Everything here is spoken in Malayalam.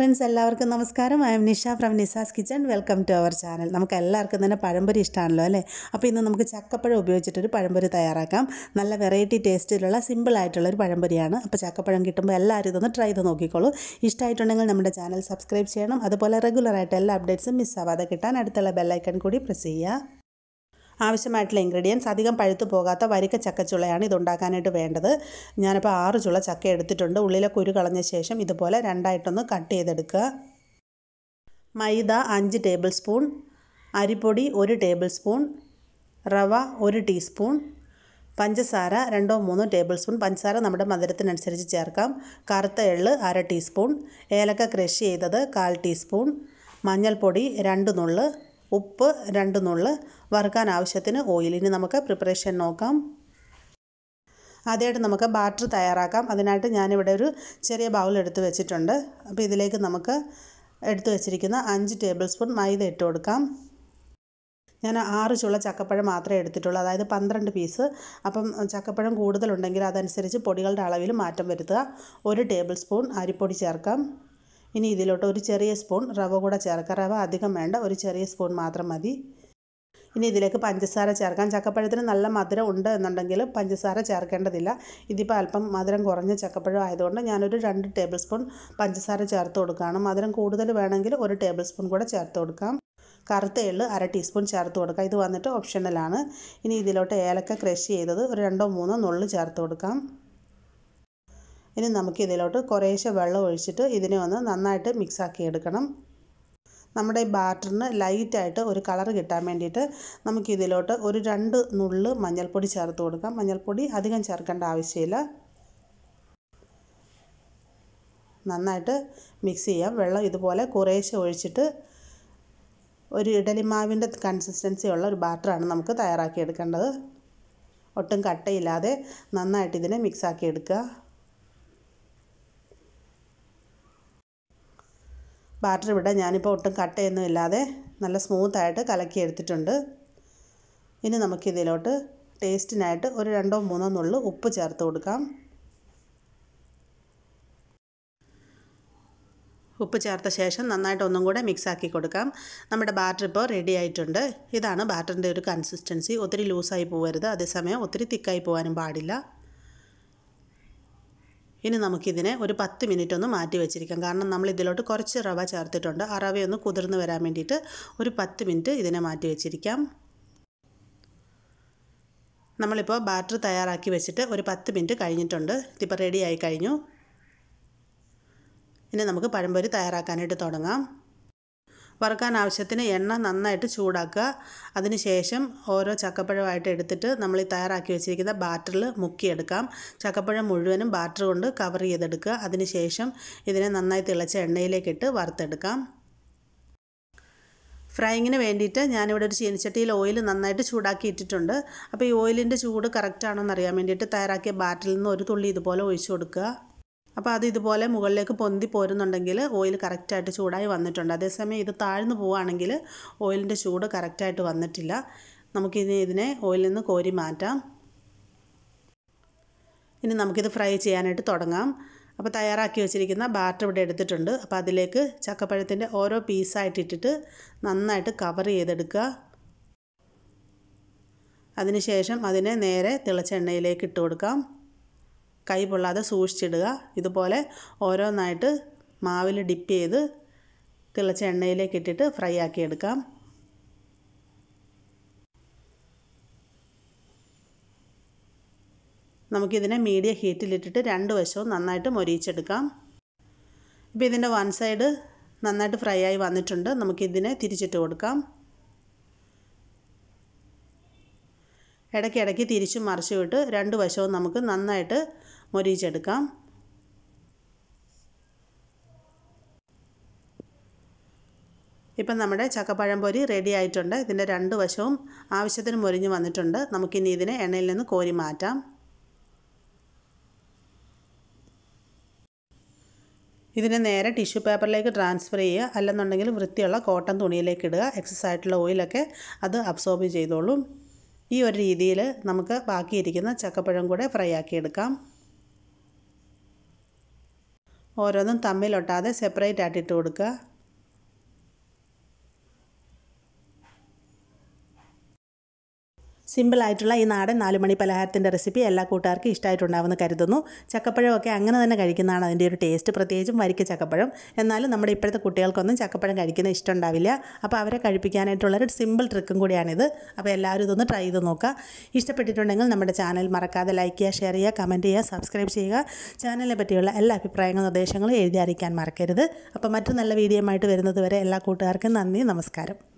ഫ്രണ്ട്സ് എല്ലാവർക്കും നമസ്കാരം. I'm Nisha from Nisa's kitchen welcome to our channel നമുക്ക് എല്ലാവർക്കും തന്നെ പഴംപൊരി ഇഷ്ടമാണല്ലോ അല്ലേ? അപ്പോൾ ഇന്ന് നമുക്ക് ചക്കപ്പഴം ഉപയോഗിച്ചിട്ടൊരു പഴംപൊരി തയ്യാറാക്കാം. നല്ല വെറൈറ്റി ടേസ്റ്റിലുള്ള സിമ്പിൾ ആയിട്ടുള്ള ഒരു പഴംപൊരിയാണ്. അപ്പോൾ ചക്കപ്പഴം കിട്ടുമ്പോൾ എല്ലാവരും ഇതൊന്ന് ട്രൈ ചെയ്ത് നോക്കിക്കോളൂ. ഇഷ്ടമായിട്ടുണ്ടെങ്കിൽ നമ്മുടെ ചാനൽ സബ്സ്ക്രൈബ് ചെയ്യണം. അതുപോലെ റെഗുലറായിട്ട് എല്ലാ അപ്ഡേറ്റ്സും മിസ്സാവാതെ കിട്ടാൻ അടുത്തുള്ള ബെല്ലൈക്കൺ കൂടി പ്രസ് ചെയ്യുക. ആവശ്യമായിട്ടുള്ള ഇൻഗ്രീഡിയൻസ് അധികം പഴുത്തു പോകാത്ത വരിക്ക ചക്കച്ചുളയാണ് ഇതുണ്ടാക്കാനായിട്ട് വേണ്ടത്. ഞാനിപ്പോൾ ആറ് ചുള ചക്ക എടുത്തിട്ടുണ്ട്. ഉള്ളിലെ കുരു കളഞ്ഞ ശേഷം ഇതുപോലെ രണ്ടായിട്ടൊന്ന് കട്ട് ചെയ്തെടുക്കുക. മൈദ അഞ്ച് ടേബിൾ സ്പൂൺ അരിപ്പൊടി ഒരു ടേബിൾ സ്പൂൺ റവ ഒരു ടീസ്പൂൺ പഞ്ചസാര രണ്ടോ മൂന്നോ ടേബിൾ സ്പൂൺ പഞ്ചസാര നമ്മുടെ മധുരത്തിനനുസരിച്ച് ചേർക്കാം. കറുത്ത എള്ള് അര ടീസ്പൂൺ ഏലക്ക ക്രഷ് ചെയ്തത് കാൽ ടീസ്പൂൺ മഞ്ഞൾപ്പൊടി രണ്ട് നുള്ള്. ഉപ്പ് രണ്ട് നുള്ള് വറുക്കാൻ ആവശ്യത്തിന് ഓയിൽ ഇനി നമുക്ക് പ്രിപ്പറേഷൻ നോക്കാം. ആദ്യമായിട്ട് നമുക്ക് ബാറ്റർ തയ്യാറാക്കാം. അതിനായിട്ട് ഞാനിവിടെ ഒരു ചെറിയ ബൗൾ എടുത്ത് വെച്ചിട്ടുണ്ട്. അപ്പോൾ ഇതിലേക്ക് നമുക്ക് എടുത്തു വെച്ചിരിക്കുന്ന അഞ്ച് ടേബിൾ സ്പൂൺ മൈദ ഇട്ട് കൊടുക്കാം. ഞാൻ ആറ് ചുള ചക്കപ്പഴം മാത്രമേ എടുത്തിട്ടുള്ളൂ. അതായത് പന്ത്രണ്ട് പീസ് അപ്പം ചക്കപ്പഴം കൂടുതലുണ്ടെങ്കിൽ അതനുസരിച്ച് പൊടികളുടെ അളവിൽ മാറ്റം വരുത്തുക. ഒരു ടേബിൾ സ്പൂൺ അരിപ്പൊടി ചേർക്കാം. ഇനി ഇതിലോട്ട് ഒരു ചെറിയ സ്പൂൺ റവ കൂടെ ചേർക്കാം. റവ അധികം വേണ്ട ഒരു ചെറിയ സ്പൂൺ മാത്രം മതി. ഇനി ഇതിലേക്ക് പഞ്ചസാര ചേർക്കാം. ചക്കപ്പഴത്തിന് നല്ല മധുരം ഉണ്ട് എന്നുണ്ടെങ്കിൽ പഞ്ചസാര ചേർക്കേണ്ടതില്ല. ഇതിപ്പോൾ അല്പം മധുരം കുറഞ്ഞ ചക്കപ്പഴം ആയതുകൊണ്ട് ഞാനൊരു രണ്ട് ടേബിൾ സ്പൂൺ പഞ്ചസാര ചേർത്ത് കൊടുക്കുകയാണ്. മധുരം കൂടുതൽ വേണമെങ്കിൽ ഒരു ടേബിൾ സ്പൂൺ കൂടെ ചേർത്ത് കൊടുക്കാം. കറുത്ത എള്ള് അര ടീസ്പൂൺ ചേർത്ത് കൊടുക്കാം. ഇത് വന്നിട്ട് ഓപ്ഷണലാണ്. ഇനി ഇതിലോട്ട് ഏലക്ക ക്രഷ് ചെയ്തത് ഒരു രണ്ടോ മൂന്നോ നുള്ളു ചേർത്ത് കൊടുക്കാം. ഇനി നമുക്ക് ഇതിലോട്ട് കുറേശ്ശെ വെള്ളം ഒഴിച്ചിട്ട് ഇതിനെ ഒന്ന് നന്നായിട്ട് മിക്സാക്കി എടുക്കണം. നമ്മുടെ ഈ ബാറ്ററിന് ലൈറ്റായിട്ട് ഒരു കളർ കിട്ടാൻ വേണ്ടിയിട്ട് നമുക്കിതിലോട്ട് ഒരു രണ്ട് നുള്ള് മഞ്ഞൾപ്പൊടി ചേർത്ത് കൊടുക്കാം. മഞ്ഞൾപ്പൊടി അധികം ചേർക്കേണ്ട ആവശ്യമില്ല. നന്നായിട്ട് മിക്സ് ചെയ്യാം. വെള്ളം ഇതുപോലെ കുറേശ്ശെ ഒഴിച്ചിട്ട് ഒരു ഇഡലിമാവിന്റെ കൺസിസ്റ്റൻസി ഉള്ള ഒരു ബാറ്ററാണ് നമുക്ക് തയ്യാറാക്കി എടുക്കേണ്ടത്. ഒട്ടും കട്ടയില്ലാതെ നന്നായിട്ട് ഇതിനെ മിക്സാക്കി എടുക്കുക. ബാറ്റർ ഇവിടെ ഞാനിപ്പോൾ ഒട്ടും കട്ടയൊന്നും ഇല്ലാതെ നല്ല സ്മൂത്തായിട്ട് കലക്കി എടുത്തിട്ടുണ്ട്. ഇനി നമുക്കിതിലോട്ട് ടേസ്റ്റിനായിട്ട് ഒരു രണ്ടോ മൂന്നോ നുള്ളു ഉപ്പ് ചേർത്ത് കൊടുക്കാം. ഉപ്പ് ചേർത്ത ശേഷം നന്നായിട്ട് ഒന്നും കൂടെ മിക്സാക്കി കൊടുക്കാം. നമ്മുടെ ബാറ്റർ ഇപ്പോൾ റെഡി ആയിട്ടുണ്ട്. ഇതാണ് ബാറ്ററിന്റെ ഒരു കൺസിസ്റ്റൻസി ഒത്തിരി ലൂസായി പോകരുത് അതേസമയം ഒത്തിരി തിക്കായി പോകാനും പാടില്ല. ഇനി നമുക്കിതിനെ ഒരു പത്ത് മിനിറ്റ് ഒന്ന് മാറ്റി വെച്ചിരിക്കാം. കാരണം നമ്മൾ ഇതിലോട്ട് കുറച്ച് റവ ചേർത്തിട്ടുണ്ട്. ആ റവയൊന്ന് കുതിർന്ന് വരാൻ വേണ്ടിയിട്ട് ഒരു പത്ത് മിനിറ്റ് ഇതിനെ മാറ്റി വെച്ചിരിക്കാം. നമ്മളിപ്പോൾ ബാറ്റർ തയ്യാറാക്കി വെച്ചിട്ട് ഒരു പത്ത് മിനിറ്റ് കഴിഞ്ഞിട്ടുണ്ട്. ഇതിപ്പോൾ റെഡി ആയി കഴിഞ്ഞു. ഇനി നമുക്ക് പഴംപൊരി തയ്യാറാക്കാനായിട്ട് തുടങ്ങാം. വറുക്കാൻ ആവശ്യത്തിന് എണ്ണ നന്നായിട്ട് ചൂടാക്കുക. അതിനുശേഷം ഓരോ ചക്കപ്പഴമായിട്ട് എടുത്തിട്ട് നമ്മൾ ഈ തയ്യാറാക്കി വെച്ചിരിക്കുന്ന ബാറ്ററിൽ മുക്കിയെടുക്കാം. ചക്കപ്പഴം മുഴുവനും ബാറ്റർ കൊണ്ട് കവർ ചെയ്തെടുക്കുക. അതിനുശേഷം ഇതിനെ നന്നായി തിളച്ച എണ്ണയിലേക്കിട്ട് വറുത്തെടുക്കാം. ഫ്രൈയിങ്ങിന് വേണ്ടിയിട്ട് ഞാനിവിടെ ഒരു ചീനിച്ചട്ടിയിൽ ഓയിൽ നന്നായിട്ട് ചൂടാക്കി ഇട്ടിട്ടുണ്ട്. അപ്പോൾ ഈ ഓയിലിന്റെ ചൂട് കറക്റ്റ് ആണോ എന്ന് അറിയാൻ വേണ്ടിയിട്ട് തയ്യാറാക്കിയ ബാറ്ററിൽ നിന്ന് ഒരു തുള്ളി ഇതുപോലെ ഒഴിച്ചു കൊടുക്കുക. അപ്പോൾ അത് ഇതുപോലെ മുകളിലേക്ക് പൊന്തി പോരുന്നുണ്ടെങ്കിൽ ഓയിൽ കറക്റ്റായിട്ട് ചൂടായി വന്നിട്ടുണ്ട്. അതേസമയം ഇത് താഴ്ന്നു പോവുകയാണെങ്കിൽ ഓയിലിന്റെ ചൂട് കറക്റ്റായിട്ട് വന്നിട്ടില്ല. നമുക്കിനി ഇതിനെ ഓയിലിൽ നിന്ന് കോരി മാറ്റാം. ഇനി നമുക്കിത് ഫ്രൈ ചെയ്യാനായിട്ട് തുടങ്ങാം. അപ്പോൾ തയ്യാറാക്കി വെച്ചിരിക്കുന്ന ബാറ്റർ ഇവിടെ എടുത്തിട്ടുണ്ട്. അപ്പോൾ അതിലേക്ക് ചക്കപ്പഴത്തിന്റെ ഓരോ പീസായിട്ട് ഇട്ടിട്ട് നന്നായിട്ട് കവർ ചെയ്തെടുക്കുക. അതിനുശേഷം അതിനെ നേരെ തിളച്ച എണ്ണയിലേക്ക് ഇട്ട് കൊടുക്കാം. കൈ പൊള്ളാതെ സൂക്ഷിച്ചിടുക. ഇതുപോലെ ഓരോന്നായിട്ട് മാവിൽ ഡിപ്പ് ചെയ്ത് തിളച്ച എണ്ണയിലേക്ക് ഇട്ടിട്ട് ഫ്രൈ ആക്കി എടുക്കാം. നമുക്കിതിനെ മീഡിയം ഹീറ്റിലിട്ടിട്ട് രണ്ട് വശവും നന്നായിട്ട് മൊരിയിച്ചെടുക്കാം. ഇപ്പോൾ ഇതിന്റെ വൺ സൈഡ് നന്നായിട്ട് ഫ്രൈ ആയി വന്നിട്ടുണ്ട്. നമുക്കിതിനെ തിരിച്ചിട്ട് കൊടുക്കാം. ഇടയ്ക്കിടയ്ക്ക് ഇടയ്ക്ക് തിരിച്ചും മറിച്ചും ഇട്ട് രണ്ട് വശവും നമുക്ക് നന്നായിട്ട് മൊരിയിച്ചെടുക്കാം. ഇപ്പം നമ്മുടെ ചക്കപ്പഴം പൊരി റെഡി ആയിട്ടുണ്ട്. ഇതിന്റെ രണ്ട് വശവും ആവശ്യത്തിന് മുരിഞ്ഞ് വന്നിട്ടുണ്ട്. നമുക്കിനി ഇതിനെ എണ്ണയിൽ നിന്ന് കോരി മാറ്റാം. ഇതിനെ നേരെ ടിഷ്യൂ പേപ്പറിലേക്ക് ട്രാൻസ്ഫർ ചെയ്യുക. അല്ലെന്നുണ്ടെങ്കിൽ വൃത്തിയുള്ള കോട്ടൺ തുണിയിലേക്ക് ഇടുക. എക്സസ് ആയിട്ടുള്ള ഓയിലൊക്കെ അത് അബ്സോർബ് ചെയ്തോളും. ഈ ഒരു രീതിയിൽ നമുക്ക് ബാക്കിയിരിക്കുന്ന ചക്കപ്പഴം കൂടെ ഫ്രൈ ആക്കി എടുക്കാം. ഓരോന്നും തമ്മിലൊട്ടാതെ സെപ്പറേറ്റ് ആയിട്ട് ഇട്ട് കൊടുക്കുക. സിമ്പിളായിട്ടുള്ള ഈ നാടൻ നാലുമണി പലഹാരത്തിന്റെ റെസിപ്പി എല്ലാ കൂട്ടുകാർക്കും ഇഷ്ടമായിട്ടുണ്ടാവുമെന്ന് കരുതുന്നു. ചക്കപ്പഴമൊക്കെ അങ്ങനെ തന്നെ കഴിക്കുന്നതാണ് അതിന്റെ ഒരു ടേസ്റ്റ്. പ്രത്യേകിച്ചും വരിക്ക ചക്കപ്പഴം. എന്നാലും നമ്മുടെ ഇപ്പോഴത്തെ കുട്ടികൾക്കൊന്നും ചക്കപ്പഴം കഴിക്കുന്ന ഇഷ്ടമുണ്ടാവില്ല അപ്പോൾ അവരെ കഴിപ്പിക്കാനായിട്ടുള്ളൊരു സിമ്പിൾ ട്രിക്കും കൂടിയാണിത്. അപ്പോൾ എല്ലാവരും ഇതൊന്ന് ട്രൈ ചെയ്ത് നോക്കുക. ഇഷ്ടപ്പെട്ടിട്ടുണ്ടെങ്കിൽ നമ്മുടെ ചാനൽ മറക്കാതെ ലൈക്ക് ചെയ്യുക ഷെയർ ചെയ്യുക കമന്റ് ചെയ്യുക സബ്സ്ക്രൈബ് ചെയ്യുക. ചാനലിനെ പറ്റിയുള്ള എല്ലാ അഭിപ്രായങ്ങളും നിർദ്ദേശങ്ങളും എഴുതി അറിയിക്കാൻ മറക്കരുത്. അപ്പോൾ മറ്റു നല്ല വീഡിയോ ആയിട്ട് വരുന്നത് വരെ എല്ലാ കൂട്ടുകാർക്കും നന്ദി നമസ്കാരം.